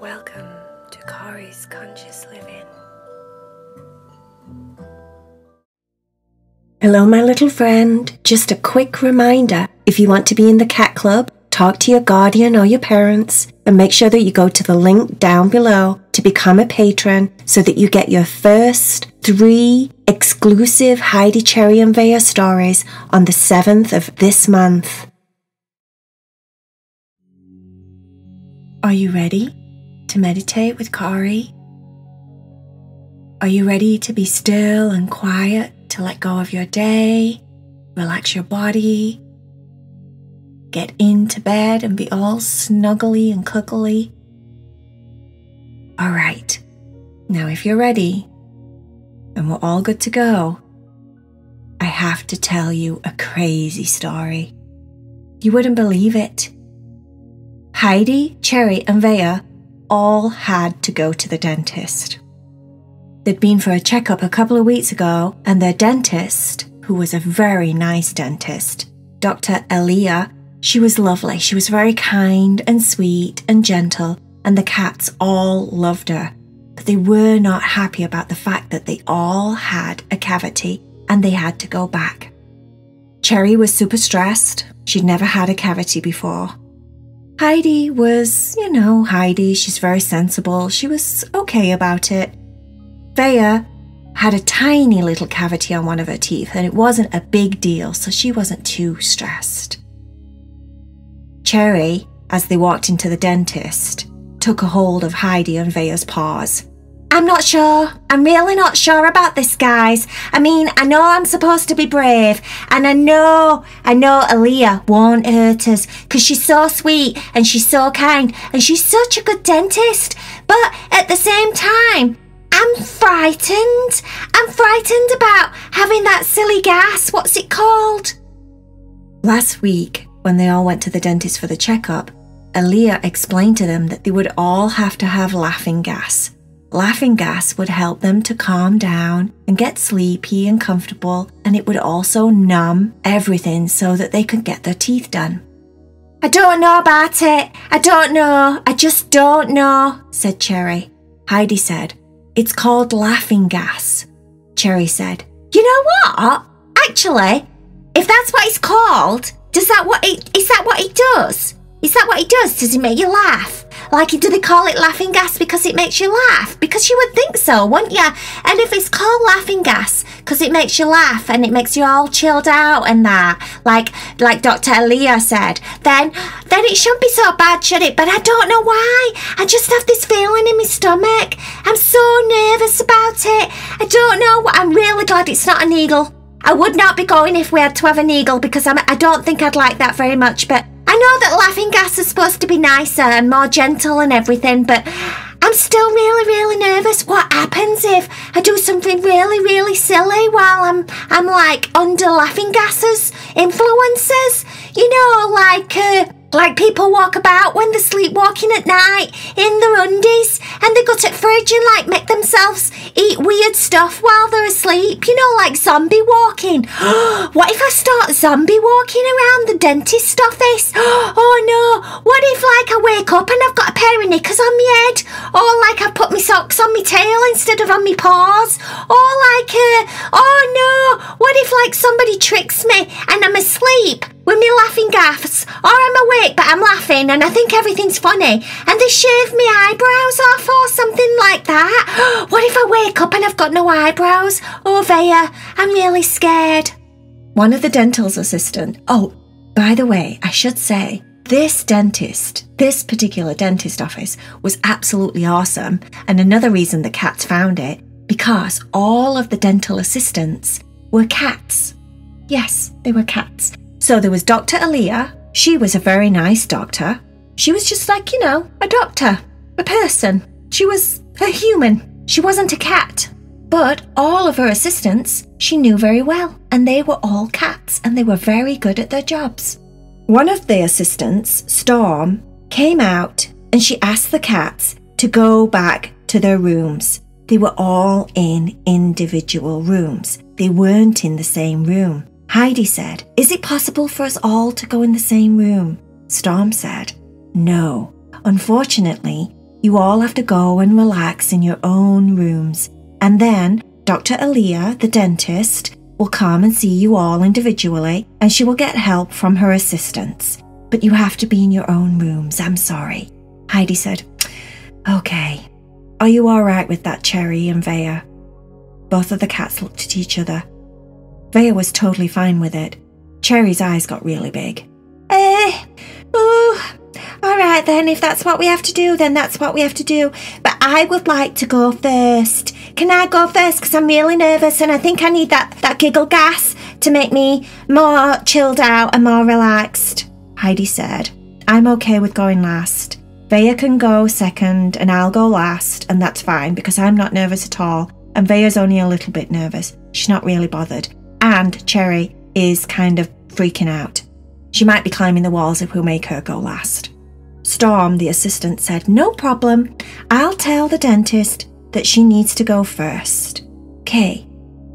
Welcome to Cory's Conscious Living. Hello, my little friend. Just a quick reminder if you want to be in the cat club, talk to your guardian or your parents and make sure that you go to the link down below to become a patron so that you get your first three exclusive Heidi Cherry and Vaya stories on the 7th of this month. Are you ready to meditate with Cory? Are you ready to be still and quiet, to let go of your day, relax your body, get into bed and be all snuggly and cuddly? All right, now if you're ready and we're all good to go, I have to tell you a crazy story. You wouldn't believe it. Heidi, Cherry, and Vaya all had to go to the dentist. They'd been for a checkup a couple of weeks ago, and their dentist, who was a very nice dentist, Dr. Aelia, she was lovely. She was very kind and sweet and gentle, and the cats all loved her. But they were not happy about the fact that they all had a cavity and they had to go back. Cherry was super stressed. She'd never had a cavity before. Heidi was, you know, Heidi. She's very sensible. She was okay about it. Vaya had a tiny little cavity on one of her teeth, and it wasn't a big deal, so she wasn't too stressed. Cherry, as they walked into the dentist, took a hold of Heidi and Vaya's paws. I'm not sure. I'm really not sure about this, guys. I mean, I know I'm supposed to be brave, and I know, I know Aelia won't hurt us because she's so sweet and she's so kind and she's such a good dentist. But at the same time, I'm frightened. I'm frightened about having that silly gas. What's it called? Last week, when they all went to the dentist for the checkup, Aelia explained to them that they would all have to have laughing gas Laughing gas would help them to calm down and get sleepy and comfortable, and it would also numb everything so that they could get their teeth done. I don't know about it. I don't know. I just don't know, said Cherry. Heidi said, It's called laughing gas. Cherry said, You know what? Actually, if that's what it's called, does that what it is that what it does? Is that what it does? Does it make you laugh? Like, do they call it laughing gas because it makes you laugh? Because you would think so, wouldn't you? And if it's called laughing gas because it makes you laugh and it makes you all chilled out and that, like like Dr. Aelia said, then then it shouldn't be so bad, should it? But I don't know why. I just have this feeling in my stomach. I'm so nervous about it. I don't know. I'm really glad it's not an eagle. I would not be going if we had to have an eagle because I'm, I don't think I'd like that very much, but I know that laughing gas is supposed to be nicer and more gentle and everything, but I'm still really, really nervous. What happens if I do something really, really silly while I'm I'm like under laughing gas's influences? You know, like uh, like people walk about when they're sleepwalking at night in their undies and they go to fridge and like make themselves eat weird stuff while they're asleep, you know, like zombie walking. what if I start zombie walking around the dentist office? oh no, what if like I wake up and I've got a pair of knickers on my head? Or like I put my socks on my tail instead of on my paws? Or like, uh, oh no, what if like somebody tricks me and I'm asleep? With me laughing gaffs, or I'm awake but I'm laughing and I think everything's funny, and they shave me eyebrows off or something like that. what if I wake up and I've got no eyebrows? Oh, Vaya, I'm really scared. One of the dental's assistant. Oh, by the way, I should say, this dentist, this particular dentist office was absolutely awesome. And another reason the cats found it, because all of the dental assistants were cats. Yes, they were cats. So there was Dr. Aelia. She was a very nice doctor. She was just like, you know, a doctor, a person. She was a human. She wasn't a cat. But all of her assistants she knew very well, and they were all cats, and they were very good at their jobs. One of the assistants, Storm, came out and she asked the cats to go back to their rooms. They were all in individual rooms, they weren't in the same room. Heidi said, Is it possible for us all to go in the same room? Storm said, No. unfortunately, you all have to go and relax in your own rooms. And then Dr. Aelia, the dentist, will come and see you all individually and she will get help from her assistants. But you have to be in your own rooms. I'm sorry. Heidi said, Okay. Are you all right with that, Cherry and Vaya? Both of the cats looked at each other. Vaya was totally fine with it. Cherry's eyes got really big. Eh, oh, all right then, if that's what we have to do, then that's what we have to do. But I would like to go first. Can I go first? Because I'm really nervous and I think I need that, that giggle gas to make me more chilled out and more relaxed. Heidi said, I'm okay with going last. Vaya can go second and I'll go last, and that's fine because I'm not nervous at all. And Vaya's only a little bit nervous. She's not really bothered. And Cherry is kind of freaking out. She might be climbing the walls if we make her go last. Storm, the assistant, said, No problem. I'll tell the dentist that she needs to go first. Okay.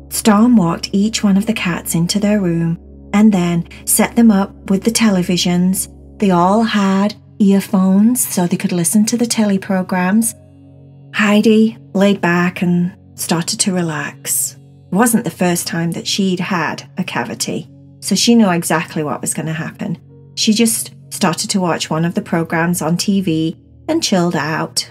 Storm walked each one of the cats into their room and then set them up with the televisions. They all had earphones so they could listen to the telly programs. Heidi laid back and started to relax. Wasn't the first time that she'd had a cavity, so she knew exactly what was going to happen. She just started to watch one of the programs on TV and chilled out.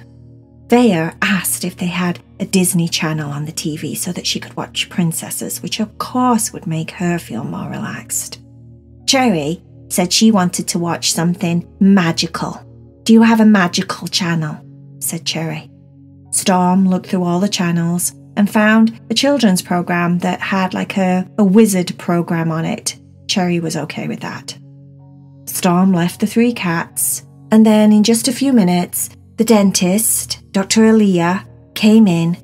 Vaya asked if they had a Disney channel on the TV so that she could watch princesses, which of course would make her feel more relaxed. Cherry said she wanted to watch something magical. Do you have a magical channel? said Cherry. Storm looked through all the channels and found a children's program that had like a, a wizard program on it. Cherry was okay with that. Storm left the three cats, and then in just a few minutes, the dentist, Dr. Aelia, came in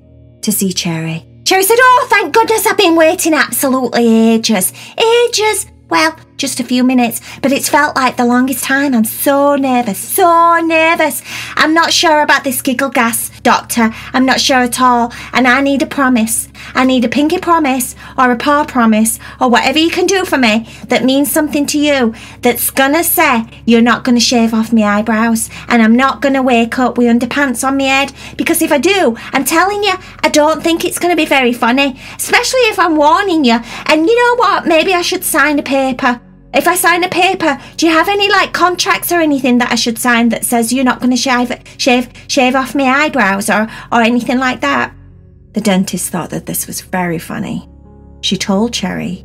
to see Cherry. Cherry said, Oh, thank goodness I've been waiting absolutely ages. Ages. Well, just a few minutes, but it's felt like the longest time. I'm so nervous, so nervous. I'm not sure about this giggle gas, doctor. I'm not sure at all, and I need a promise. I need a pinky promise or a paw promise or whatever you can do for me that means something to you that's gonna say you're not gonna shave off my eyebrows and I'm not gonna wake up with underpants on my head because if I do, I'm telling you, I don't think it's gonna be very funny, especially if I'm warning you. And you know what? Maybe I should sign a paper if I sign a paper, do you have any like contracts or anything that I should sign that says you're not going to shave shave shave off my eyebrows or or anything like that? The dentist thought that this was very funny. She told Cherry,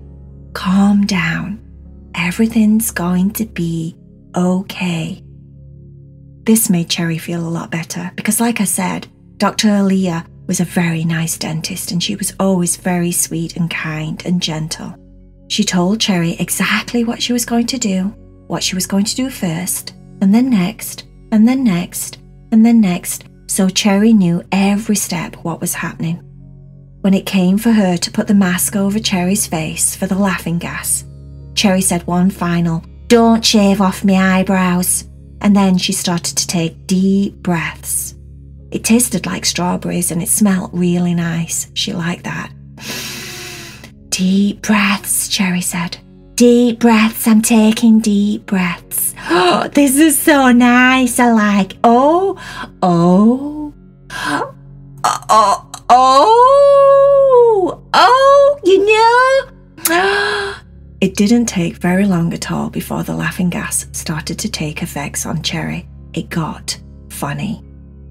"Calm down. Everything's going to be okay." This made Cherry feel a lot better because like I said, Dr. Aelia was a very nice dentist and she was always very sweet and kind and gentle. She told Cherry exactly what she was going to do, what she was going to do first, and then next, and then next, and then next, so Cherry knew every step what was happening. When it came for her to put the mask over Cherry's face for the laughing gas, Cherry said one final, Don't shave off my eyebrows. And then she started to take deep breaths. It tasted like strawberries and it smelled really nice. She liked that. Deep breaths, Cherry said. Deep breaths, I'm taking deep breaths. Oh, this is so nice. I like. Oh, oh, oh, oh, oh, oh, you know. It didn't take very long at all before the laughing gas started to take effects on Cherry. It got funny.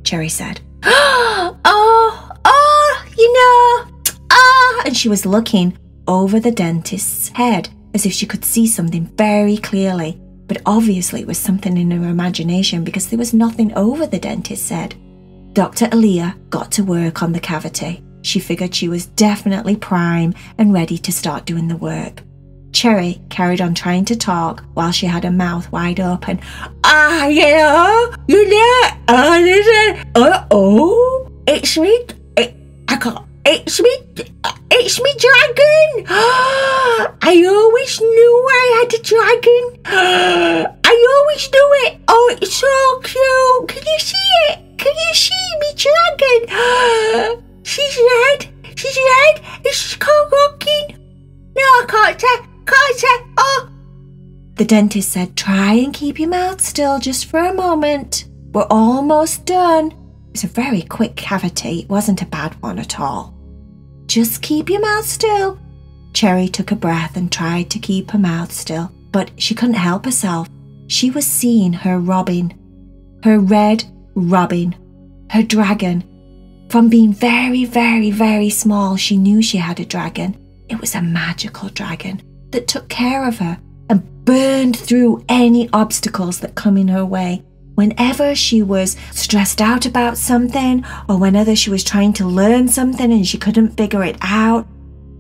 Cherry said, Oh, oh, you know, ah, and she was looking over the dentist's head as if she could see something very clearly, but obviously it was something in her imagination because there was nothing over the dentist's head. Dr. Aelia got to work on the cavity. She figured she was definitely prime and ready to start doing the work. Cherry carried on trying to talk while she had her mouth wide open. Ah, you know, you know, uh, uh oh, it's me. It, I got, it's me, it's me dragon! I always knew I had a dragon! I always knew it! Oh, it's so cute! Can you see it? Can you see me dragon? She's red! She's red! Is she called rocking? No, I can't tell! Can't tell! Oh! The dentist said, try and keep your mouth still just for a moment. We're almost done. It was a very quick cavity. It wasn't a bad one at all. Just keep your mouth still. Cherry took a breath and tried to keep her mouth still, but she couldn't help herself. She was seeing her robin, her red robin, her dragon. From being very, very, very small, she knew she had a dragon. It was a magical dragon that took care of her and burned through any obstacles that come in her way. Whenever she was stressed out about something, or whenever she was trying to learn something and she couldn't figure it out,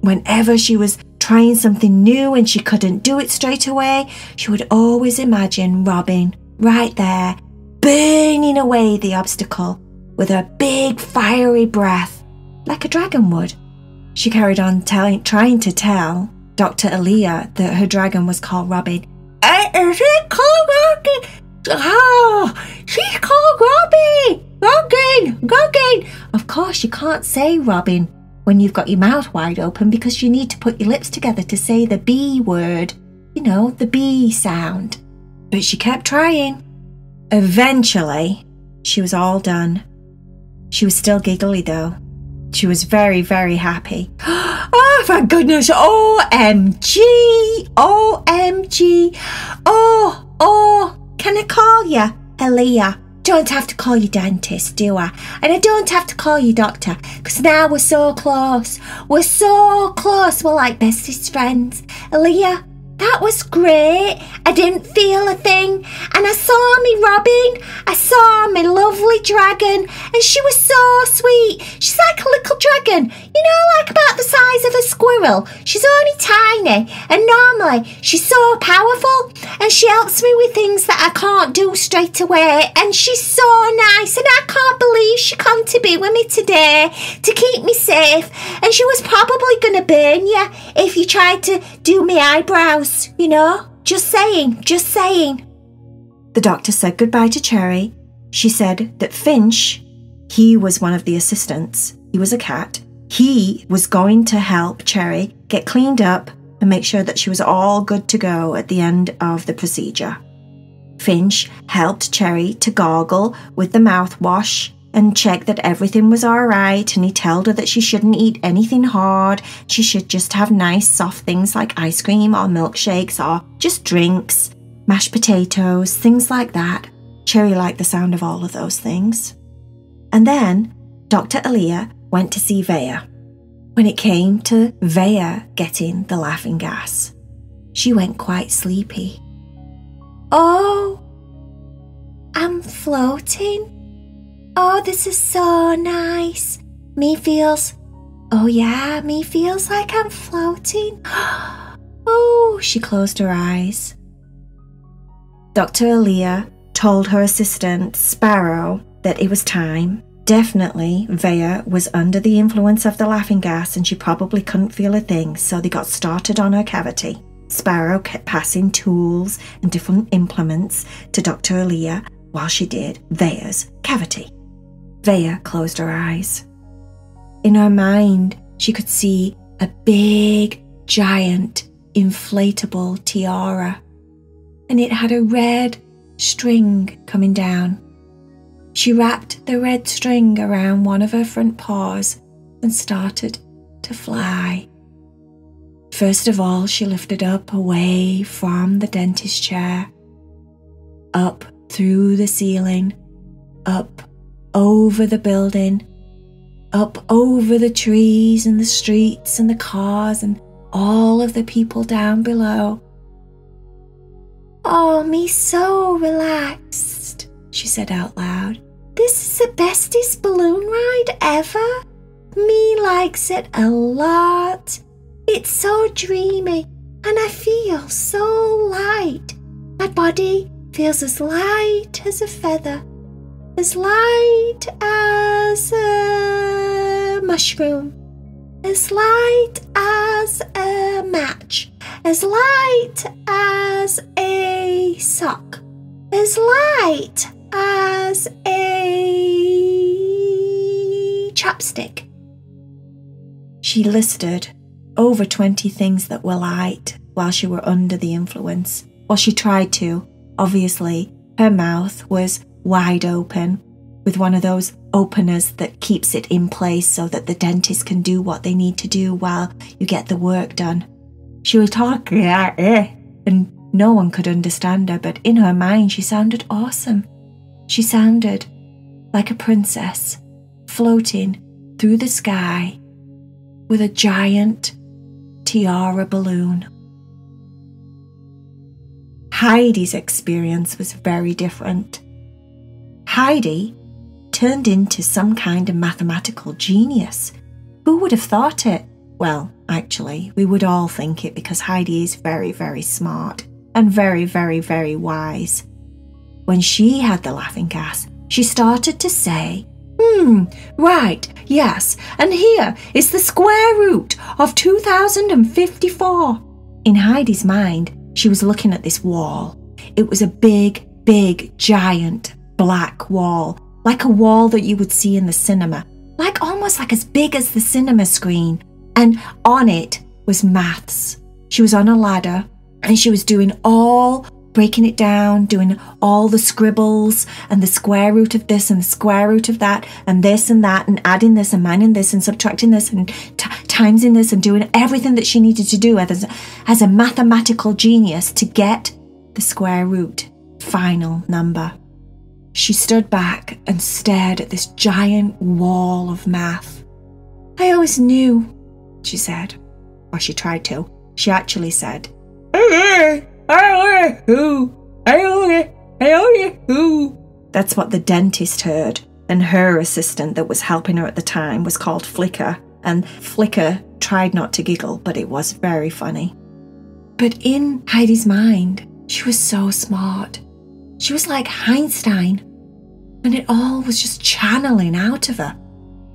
whenever she was trying something new and she couldn't do it straight away, she would always imagine Robin right there, burning away the obstacle with her big fiery breath, like a dragon would. She carried on telling, trying to tell Dr. Aelia that her dragon was called Robin. Uh, is it called Robin? Oh, she's called Robin! Robin! Robin! Of course, you can't say Robin when you've got your mouth wide open because you need to put your lips together to say the B word. You know, the B sound. But she kept trying. Eventually, she was all done. She was still giggly though. She was very, very happy. Oh, thank goodness. OMG. OMG. Oh, oh. Can I call you Aelia? Don't have to call you dentist, do I? And I don't have to call you doctor, because now we're so close. We're so close. We're like bestest friends. Aelia, that was great. I didn't feel a thing. And I saw me Robin. I saw my lovely dragon. And she was so sweet. She's like a little dragon. You know, like about the size of a squirrel. She's only tiny. And normally she's so powerful. And she helps me with things that I can't do straight away. And she's so nice. And I can't believe she come to be with me today to keep me safe. And she was probably going to burn you if you tried to do my eyebrows you know? Just saying, just saying. The doctor said goodbye to Cherry. She said that Finch, he was one of the assistants, he was a cat, he was going to help Cherry get cleaned up and make sure that she was all good to go at the end of the procedure. Finch helped Cherry to gargle with the mouthwash and check that everything was all right. And he told her that she shouldn't eat anything hard. She should just have nice, soft things like ice cream or milkshakes or just drinks, mashed potatoes, things like that. Cherry liked the sound of all of those things. And then Dr. Aelia went to see Vaya. When it came to Vaya getting the laughing gas, she went quite sleepy. Oh, I'm floating, Oh, this is so nice. Me feels. Oh, yeah, me feels like I'm floating. Oh, she closed her eyes. Dr. Aelia told her assistant, Sparrow, that it was time. Definitely, Vaya was under the influence of the laughing gas and she probably couldn't feel a thing, so they got started on her cavity. Sparrow kept passing tools and different implements to Dr. Aelia while she did Vaya's cavity. Vaya closed her eyes. In her mind, she could see a big, giant, inflatable tiara, and it had a red string coming down. She wrapped the red string around one of her front paws and started to fly. First of all, she lifted up away from the dentist chair, up through the ceiling, up over the building, up over the trees and the streets and the cars and all of the people down below. Oh, me so relaxed, she said out loud. This is the bestest balloon ride ever. Me likes it a lot. It's so dreamy and I feel so light. My body feels as light as a feather as light as a mushroom, as light as a match, as light as a sock, as light as a chopstick. She listed over 20 things that were light while she were under the influence. While she tried to, obviously, her mouth was wide open with one of those openers that keeps it in place so that the dentist can do what they need to do while you get the work done. She was talking this, eh, and no one could understand her, but in her mind, she sounded awesome. She sounded like a princess floating through the sky with a giant tiara balloon. Heidi's experience was very different. Heidi turned into some kind of mathematical genius. Who would have thought it? Well, actually, we would all think it because Heidi is very, very smart and very, very, very wise. When she had the laughing gas, she started to say, Hmm, right, yes, and here is the square root of 2054. In Heidi's mind, she was looking at this wall. It was a big, big, giant black wall, like a wall that you would see in the cinema, like almost like as big as the cinema screen. And on it was maths. She was on a ladder and she was doing all breaking it down, doing all the scribbles and the square root of this and the square root of that and this and that and adding this and minusing this and subtracting this and t- timesing this and doing everything that she needed to do as, as a mathematical genius to get the square root final number. She stood back and stared at this giant wall of math. I always knew, she said. Or she tried to. She actually said, that's what the dentist heard, and her assistant that was helping her at the time was called Flicker, and Flicker tried not to giggle, but it was very funny. But in Heidi's mind, she was so smart. She was like Einstein, and it all was just channeling out of her.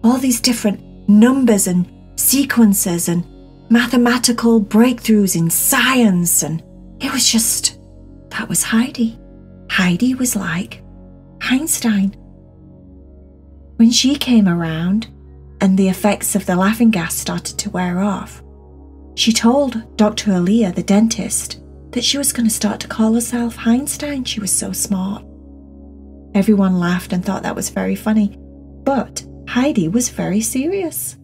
All these different numbers and sequences and mathematical breakthroughs in science, and it was just that was Heidi. Heidi was like Einstein. When she came around and the effects of the laughing gas started to wear off, she told Dr. Aelia, the dentist, that she was going to start to call herself Einstein. She was so smart. Everyone laughed and thought that was very funny, but Heidi was very serious.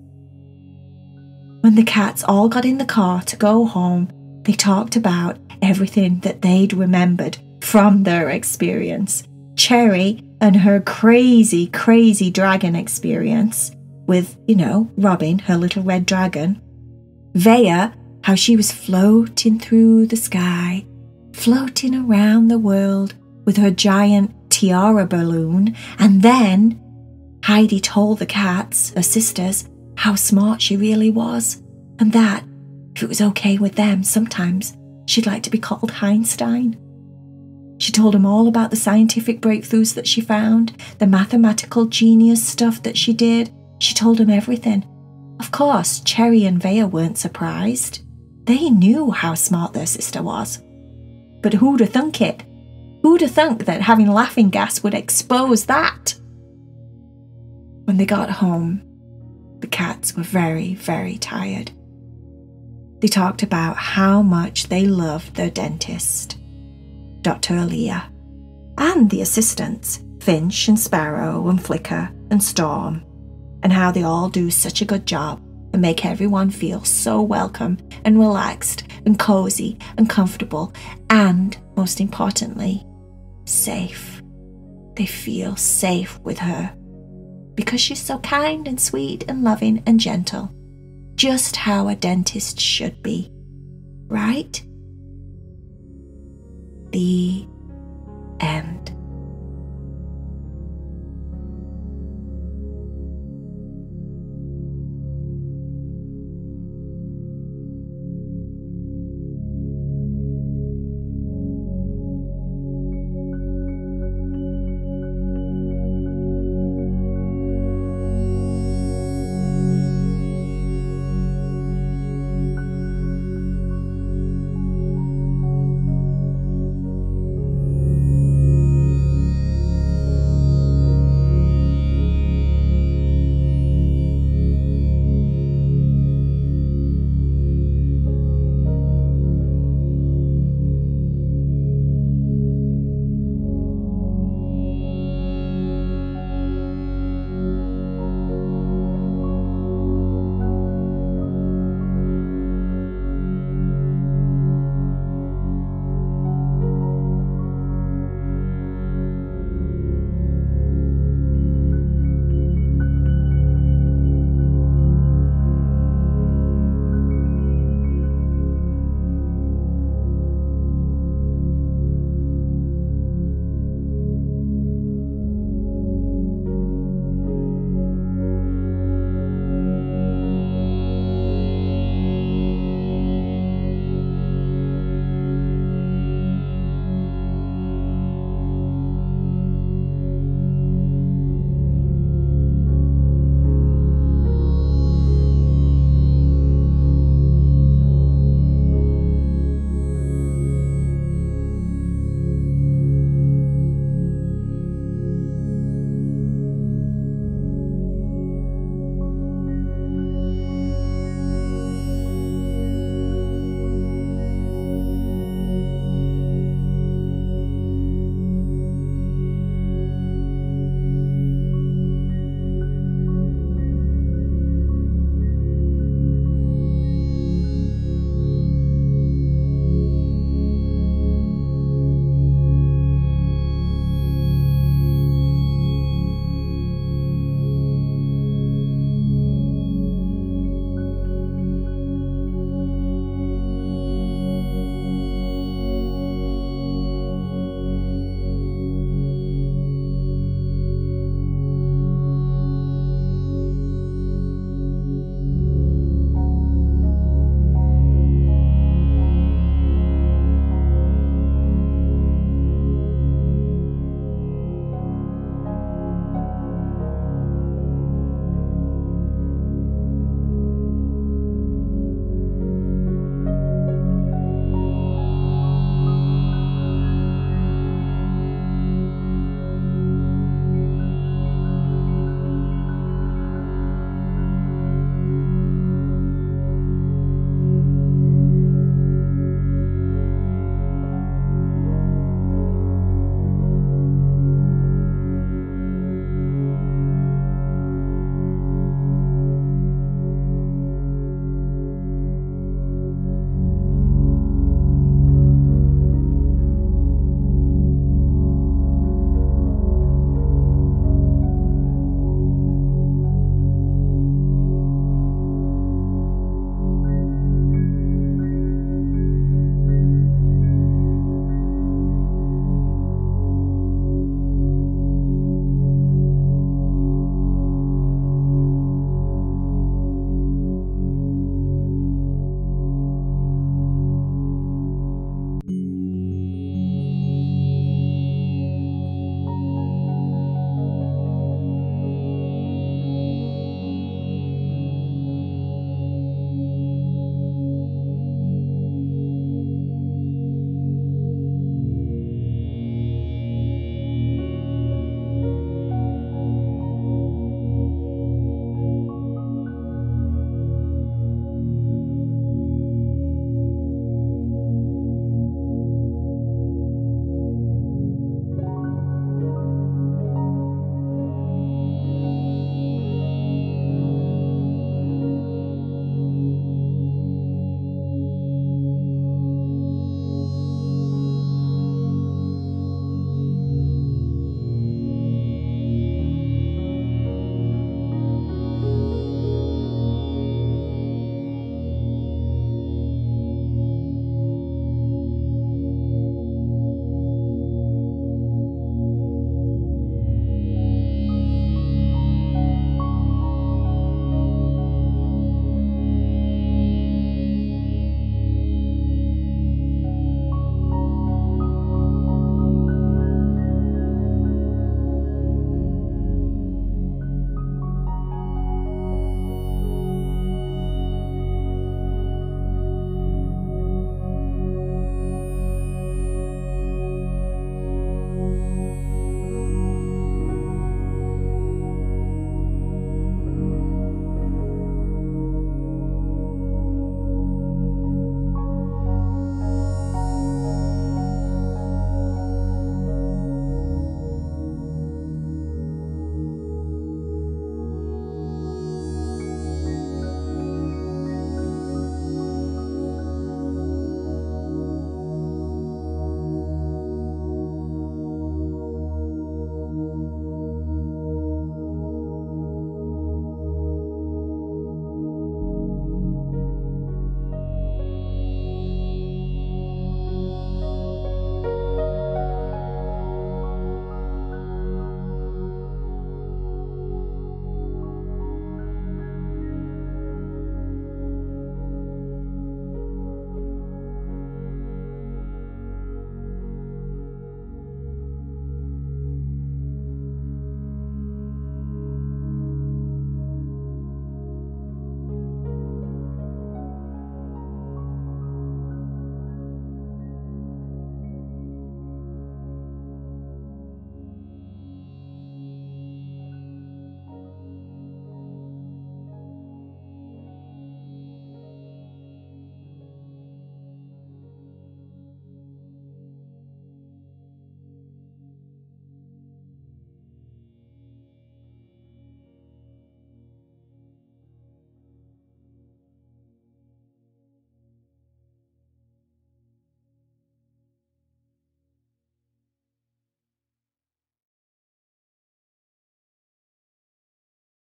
When the cats all got in the car to go home, they talked about everything that they'd remembered from their experience. Cherry and her crazy, crazy dragon experience with, you know, Robin, her little red dragon. Vaya, how she was floating through the sky, floating around the world with her giant tiara balloon. And then Heidi told the cats, her sisters, how smart she really was, and that, if it was okay with them, sometimes she'd like to be called Einstein. She told him all about the scientific breakthroughs that she found, the mathematical genius stuff that she did. She told him everything. Of course, Cherry and Vaya weren't surprised. They knew how smart their sister was. But who'd have thunk it? Who'd have thunk that having laughing gas would expose that? When they got home, the cats were very, very tired. They talked about how much they loved their dentist, Dr. Aelia, and the assistants, Finch and Sparrow and Flicker and Storm, and how they all do such a good job and make everyone feel so welcome and relaxed and cozy and comfortable, and most importantly, safe. They feel safe with her because she's so kind and sweet and loving and gentle. Just how a dentist should be. Right? The